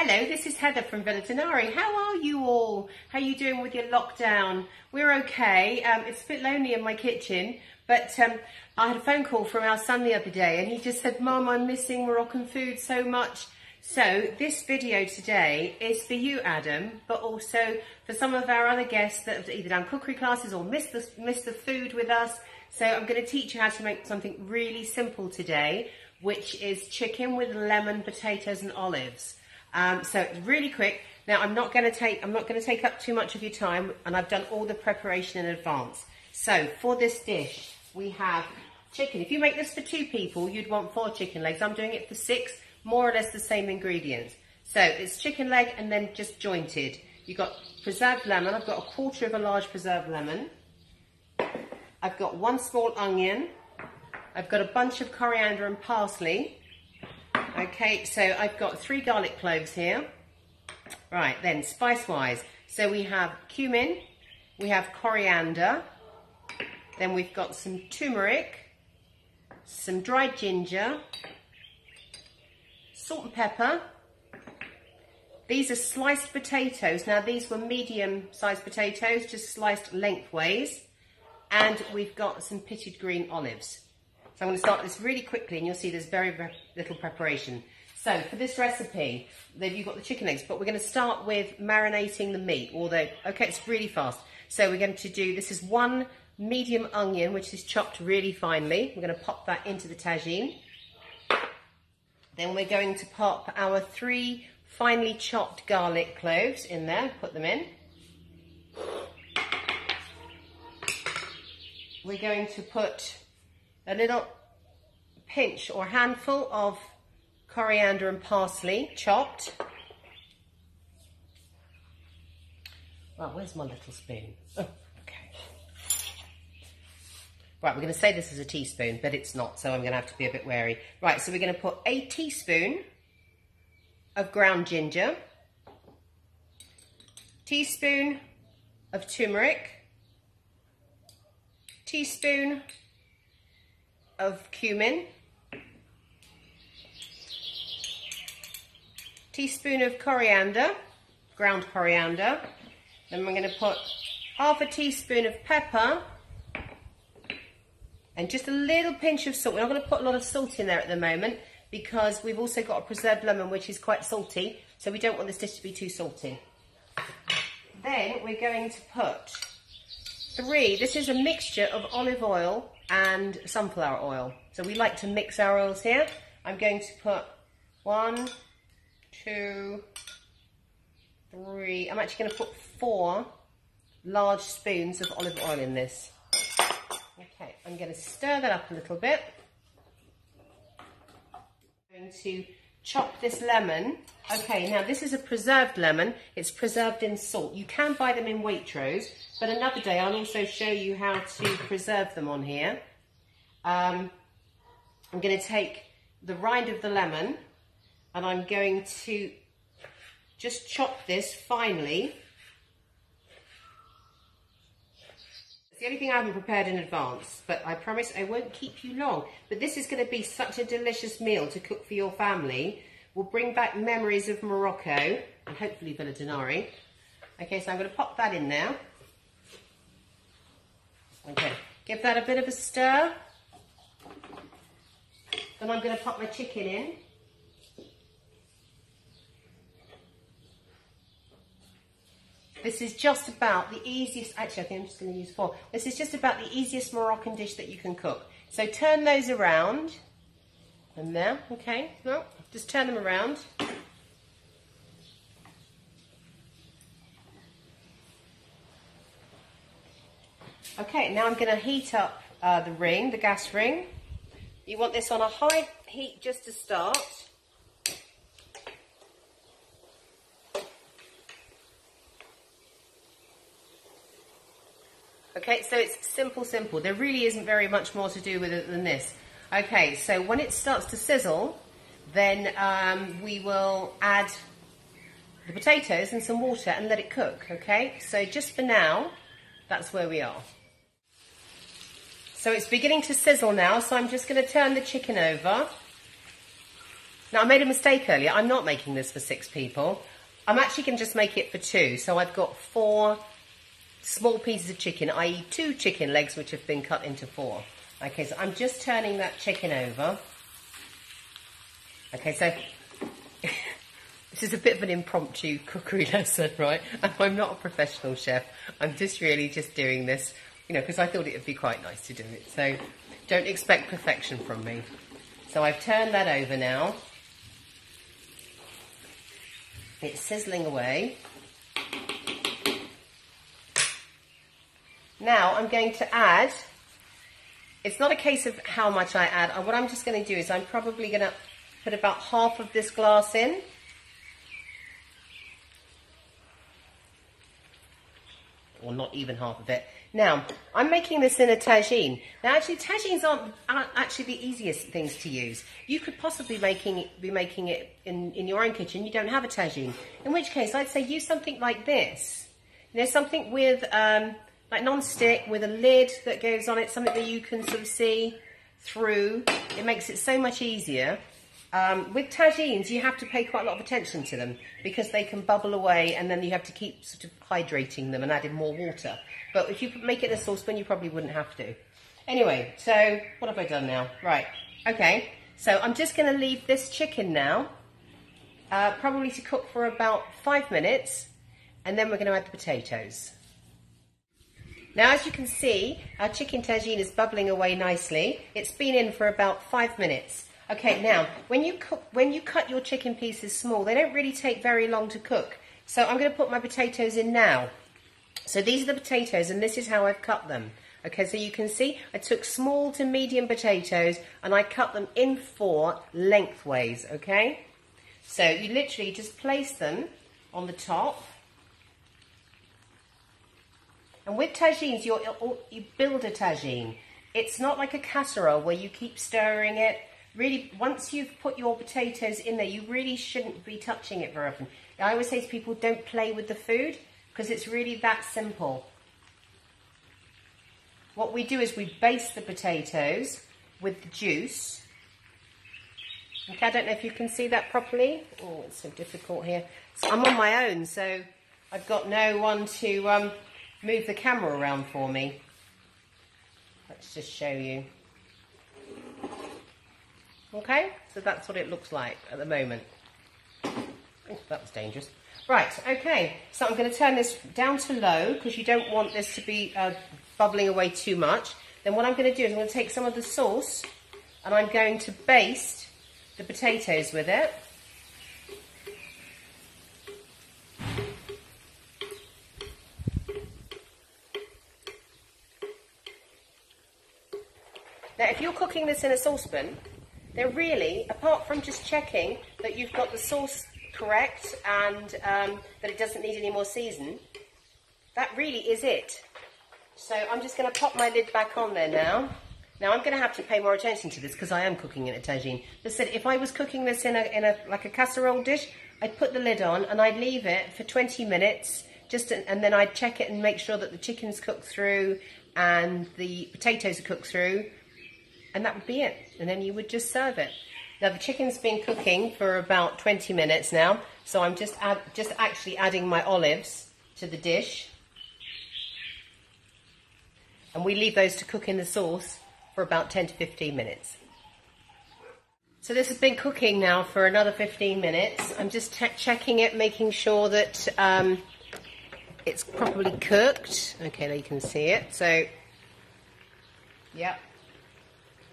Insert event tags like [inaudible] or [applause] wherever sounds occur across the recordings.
Hello, this is Heather from Villa Dinari. How are you all? How are you doing with your lockdown? We're okay. Um, it's a bit lonely in my kitchen, but um, I had a phone call from our son the other day and he just said, Mum, I'm missing Moroccan food so much. So this video today is for you, Adam, but also for some of our other guests that have either done cookery classes or missed the, missed the food with us. So I'm going to teach you how to make something really simple today, which is chicken with lemon, potatoes and olives. Um, so really quick. Now I'm not going to take I'm not going to take up too much of your time, and I've done all the preparation in advance. So for this dish, we have chicken. If you make this for two people, you'd want four chicken legs. I'm doing it for six, more or less the same ingredients. So it's chicken leg and then just jointed. You've got preserved lemon. I've got a quarter of a large preserved lemon. I've got one small onion. I've got a bunch of coriander and parsley. Okay, so I've got three garlic cloves here. Right, then spice-wise. So we have cumin, we have coriander, then we've got some turmeric, some dried ginger, salt and pepper. These are sliced potatoes. Now these were medium-sized potatoes, just sliced lengthways. And we've got some pitted green olives. So I'm going to start this really quickly and you'll see there's very, little preparation. So for this recipe, you've got the chicken eggs, but we're going to start with marinating the meat, although, okay, it's really fast. So we're going to do, this is one medium onion, which is chopped really finely. We're going to pop that into the tagine. Then we're going to pop our three finely chopped garlic cloves in there, put them in. We're going to put a little pinch or handful of coriander and parsley chopped. Well, where's my little spoon? Oh, okay. Right, we're going to say this is a teaspoon, but it's not, so I'm going to have to be a bit wary. Right, so we're going to put a teaspoon of ground ginger, teaspoon of turmeric, teaspoon of cumin, teaspoon of coriander, ground coriander. Then we're going to put half a teaspoon of pepper and just a little pinch of salt. We're not going to put a lot of salt in there at the moment because we've also got a preserved lemon which is quite salty, so we don't want this dish to be too salty. Then we're going to put three, this is a mixture of olive oil and sunflower oil. So we like to mix our oils here. I'm going to put one, two, three. I'm actually going to put four large spoons of olive oil in this. Okay, I'm going to stir that up a little bit. I'm going to chop this lemon. Okay, now this is a preserved lemon. It's preserved in salt. You can buy them in Waitrose, but another day I'll also show you how to preserve them on here. Um, I'm going to take the rind of the lemon and I'm going to just chop this finely. It's the only thing I haven't prepared in advance, but I promise I won't keep you long. But this is going to be such a delicious meal to cook for your family. Will bring back memories of Morocco and hopefully Villa Dinari. Okay, so I'm going to pop that in now. Okay, give that a bit of a stir. Then I'm going to pop my chicken in. This is just about the easiest, actually I think I'm just going to use four. This is just about the easiest Moroccan dish that you can cook. So turn those around. And there, okay, no, just turn them around. Okay, now I'm going to heat up uh, the ring, the gas ring. You want this on a high heat just to start. Okay, so it's simple, simple. There really isn't very much more to do with it than this. Okay, so when it starts to sizzle, then um, we will add the potatoes and some water and let it cook, okay? So just for now, that's where we are. So it's beginning to sizzle now, so I'm just going to turn the chicken over. Now I made a mistake earlier. I'm not making this for six people. I'm actually going to just make it for two. So I've got four small pieces of chicken, i.e. two chicken legs which have been cut into four. Okay, so I'm just turning that chicken over. Okay, so [laughs] this is a bit of an impromptu cookery [laughs] lesson, right? I'm not a professional chef. I'm just really just doing this, you know, because I thought it would be quite nice to do it. So don't expect perfection from me. So I've turned that over now. It's sizzling away. Now I'm going to add, it's not a case of how much I add. What I'm just going to do is I'm probably going to put about half of this glass in. Or not even half of it. Now, I'm making this in a tagine. Now, actually, tagines aren't, aren't actually the easiest things to use. You could possibly making be making it in, in your own kitchen. You don't have a tagine. In which case, I'd say use something like this. You know, something with, um, like non-stick, with a lid that goes on it, something that you can sort of see through. It makes it so much easier. Um, with tagines, you have to pay quite a lot of attention to them because they can bubble away and then you have to keep sort of hydrating them and adding more water. But if you make it in a saucepan, you probably wouldn't have to. Anyway, so what have I done now? Right, okay. So I'm just going to leave this chicken now, uh, probably to cook for about five minutes, and then we're going to add the potatoes. Now, as you can see, our chicken tagine is bubbling away nicely. It's been in for about five minutes. Okay, now, when you, cook, when you cut your chicken pieces small, they don't really take very long to cook. So I'm going to put my potatoes in now. So these are the potatoes and this is how I've cut them. Okay, so you can see I took small to medium potatoes and I cut them in four lengthways, okay? So you literally just place them on the top. And with tagines, you you build a tagine. It's not like a casserole where you keep stirring it. Really, once you've put your potatoes in there, you really shouldn't be touching it very often. I always say to people, don't play with the food because it's really that simple. What we do is we baste the potatoes with the juice. Okay, I don't know if you can see that properly. Oh, it's so difficult here. So I'm on my own, so I've got no one to um, move the camera around for me. Let's just show you. Okay, so that's what it looks like at the moment. Oh, that was dangerous. Right, okay, so I'm going to turn this down to low because you don't want this to be uh, bubbling away too much. Then what I'm going to do is I'm going to take some of the sauce and I'm going to baste the potatoes with it. Now, if you're cooking this in a saucepan, then really, apart from just checking that you've got the sauce correct and um, that it doesn't need any more season, that really is it. So I'm just going to pop my lid back on there now. Now I'm going to have to pay more attention to this because I am cooking in a tagine. But said if I was cooking this in a, in a like a casserole dish, I'd put the lid on and I'd leave it for 20 minutes, just to, and then I'd check it and make sure that the chicken's cooked through and the potatoes are cooked through, and that would be it. And then you would just serve it. Now the chicken's been cooking for about 20 minutes now, so I'm just add, just actually adding my olives to the dish. And we leave those to cook in the sauce for about 10 to 15 minutes. So this has been cooking now for another 15 minutes. I'm just checking it, making sure that um, it's properly cooked. Okay, now you can see it. So, yep.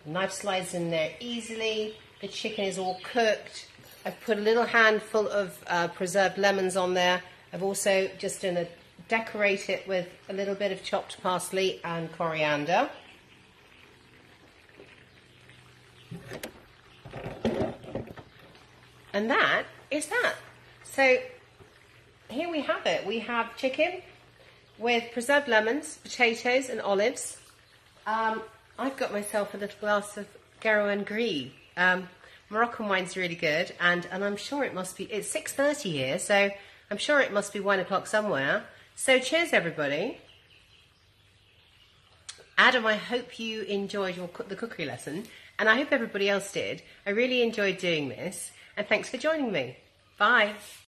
Knife slides in there easily. The chicken is all cooked. I've put a little handful of uh, preserved lemons on there. I've also just done a decorate it with a little bit of chopped parsley and coriander. And that is that. So here we have it. We have chicken with preserved lemons, potatoes and olives. Um, I've got myself a little glass of Guerrouane Gris. Um, Moroccan wine's really good, and, and I'm sure it must be, it's 6.30 here, so I'm sure it must be 1 o'clock somewhere. So cheers, everybody. Adam, I hope you enjoyed your, the cookery lesson, and I hope everybody else did. I really enjoyed doing this. and thanks for joining me. Bye.